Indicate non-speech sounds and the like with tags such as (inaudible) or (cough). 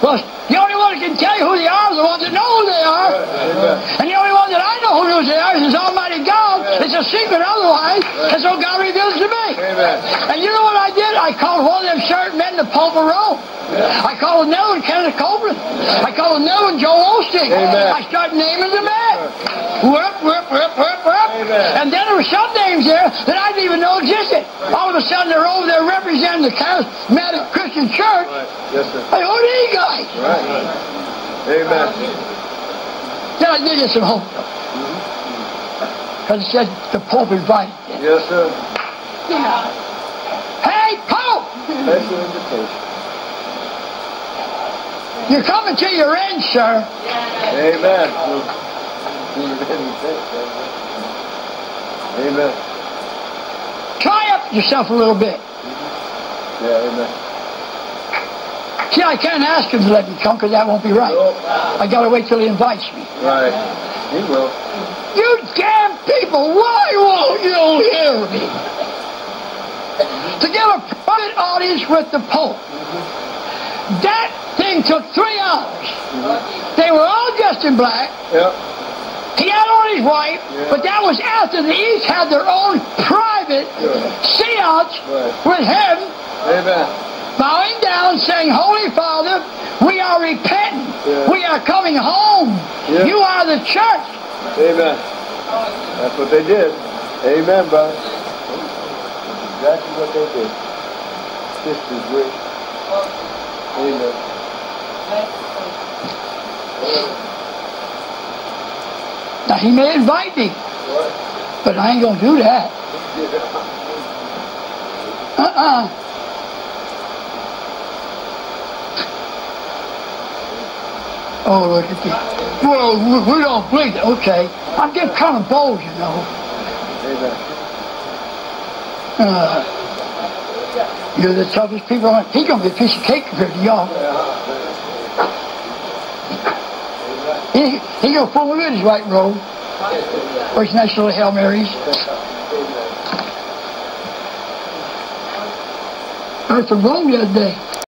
Well, the only one that can tell you who they are is the ones that know who they are. And the only one that I know who they are is Almighty God. It's a secret otherwise, and so God reveals to me. Amen. And you know what I did? I called one of them certain men the Pope of Rome. I called another one Kenneth Copeland. I called another one Joel Osteen. Amen. I started naming the men. Whip, whip, whip, whip, whip. And then there were some names there that I didn't even know existed. All of a sudden they're over there representing the charismatic Christian church. Right. Yes, sir. I are these guys? Right. Amen. Then I did get some hope. Because it said the Pope invited them. Yes, sir. Yeah. Hey, Pope! Special invitation. You're coming to your end, sir. Amen. Amen. Try up yourself a little bit. Yeah, amen. See, I can't ask him to let me come because that won't be right. I got to wait till he invites me. Right. He will. You damn people, why won't you hear me? To get a private audience with the Pope. That thing took three hours. They were all dressed in black. Yep. He had on his wife, Yeah. but that was after they each had their own private seance Right. with him, Amen. Bowing down, saying, Holy Father, we are repenting. Yeah. We are coming home. Yeah. You are the church. Amen. That's what they did. Amen, brother. That's exactly what they did. Sisters wish. Amen. Now, he may invite me, but I ain't going to do that. (laughs) Uh-uh. Oh, look at this. Well, we, we don't believe it. Okay. I'm getting kind of bold, you know. Uh, you're the toughest people on He's going to be a piece of cake compared to y'all. He, he going to fool me with his white robe. Or his nice little Hail Marys. I was Rome the other day.